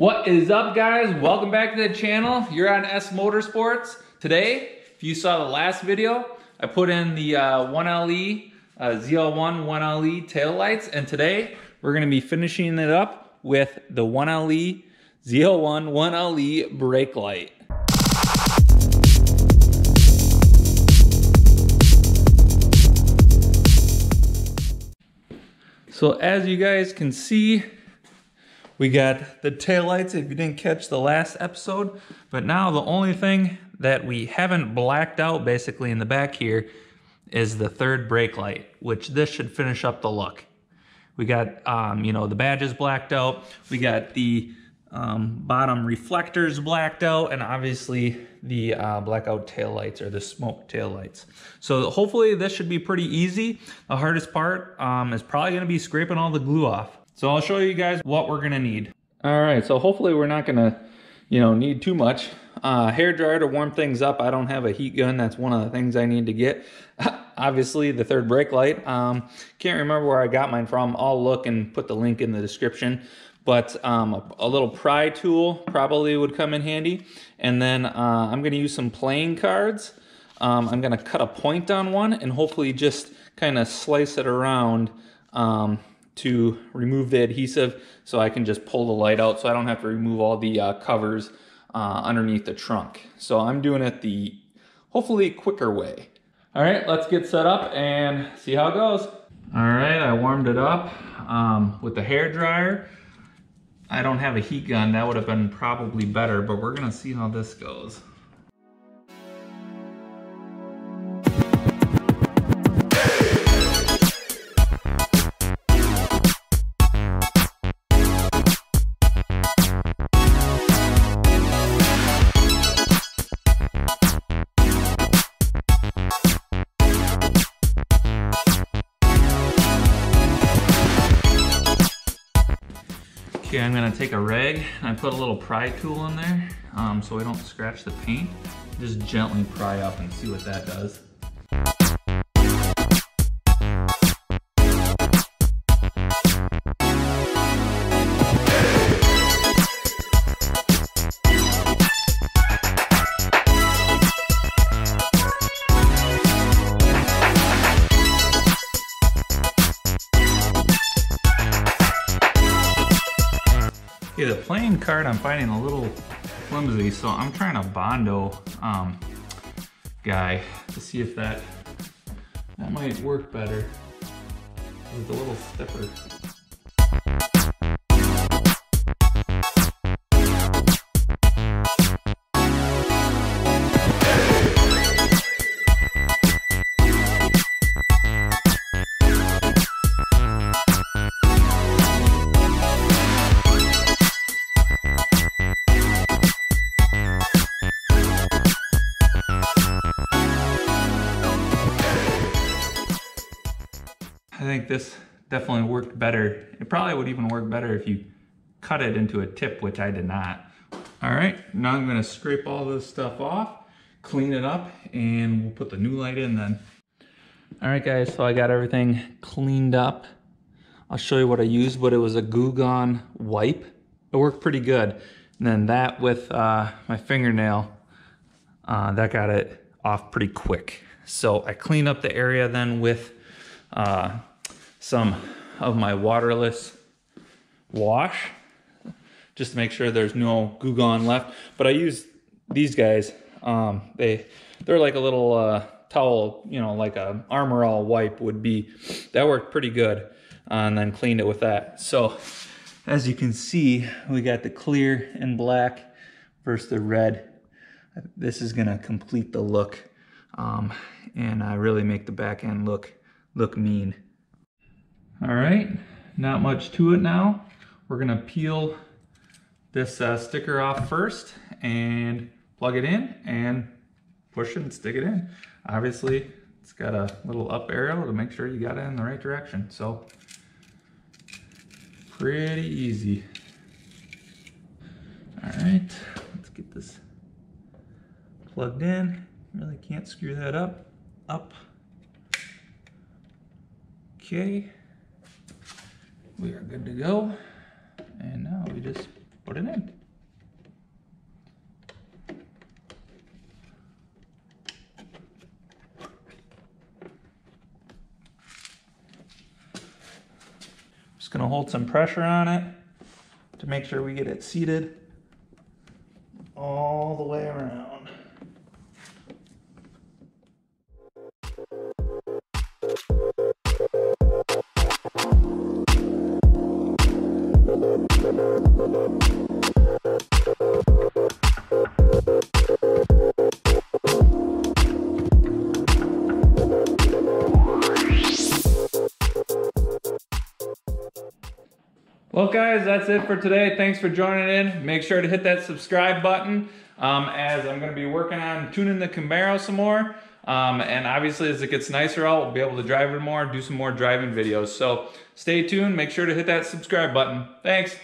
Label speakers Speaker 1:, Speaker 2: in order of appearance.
Speaker 1: What is up guys? Welcome back to the channel. You're on Ess Motorsports. Today, if you saw the last video, I put in the uh, 1LE, uh, ZL1 1LE tail lights, and today we're gonna be finishing it up with the 1LE ZL1 1LE brake light. So as you guys can see, we got the taillights if you didn't catch the last episode. But now the only thing that we haven't blacked out basically in the back here is the third brake light, which this should finish up the look. We got, um, you know, the badges blacked out. We got the um, bottom reflectors blacked out and obviously the uh, blackout tail lights or the smoke tail lights. So hopefully this should be pretty easy. The hardest part um, is probably gonna be scraping all the glue off. So I'll show you guys what we're gonna need. All right, so hopefully we're not gonna, you know, need too much. Uh, hair dryer to warm things up. I don't have a heat gun. That's one of the things I need to get. Obviously, the third brake light. Um, can't remember where I got mine from. I'll look and put the link in the description. But um, a, a, little pry tool probably would come in handy. And then uh, I'm going to use some playing cards. Um, I'm going to cut a point on one and hopefully just kind of slice it around um, to remove the adhesive so I can just pull the light out so I don't have to remove all the uh, covers uh, underneath the trunk. So I'm doing it the hopefully quicker way. All right, let's get set up and see how it goes. All right, I warmed it up um, with the hair dryer. I don't have a heat gun, that would have been probably better, but we're gonna see how this goes. Okay, I'm gonna take a rag and I put a little pry tool in there um, so we don't scratch the paint. Just gently pry up and see what that does. Playing card I'm finding a little flimsy, so I'm trying a Bondo um, guy to see if that that might work better. It's a little stiffer. I think this definitely worked better. It probably would even work better if you cut it into a tip, which I did not. All right, now I'm gonna scrape all this stuff off, clean it up, and we'll put the new light in then. All right guys, so I got everything cleaned up. I'll show you what I used, but it was a Goo Gone wipe. It worked pretty good. And then that with uh, my fingernail, uh, that got it off pretty quick. So I cleaned up the area then with uh, some of my waterless wash just to make sure there's no Goo Gone left. But I use these guys. Um, they they're like a little uh, towel, you know, like a Armor All wipe would be. That worked pretty good. Uh, and then cleaned it with that. So as you can see, we got the clear and black versus the red. This is gonna complete the look um, and uh, really make the back end look look mean. All right, not much to it now. We're gonna peel this uh, sticker off first and plug it in and push it and stick it in. Obviously, it's got a little up arrow to make sure you got it in the right direction. So, pretty easy. All right, let's get this plugged in. Really can't screw that up. Up. Okay, we are good to go. And now we just put it in. Just gonna hold some pressure on it to make sure we get it seated all the way around. Well, guys, that's it for today. Thanks for joining in. Make sure to hit that subscribe button um, as I'm going to be working on tuning the Camaro some more. Um, and obviously, as it gets nicer out, we'll be able to drive it more, do some more driving videos. So stay tuned. Make sure to hit that subscribe button. Thanks.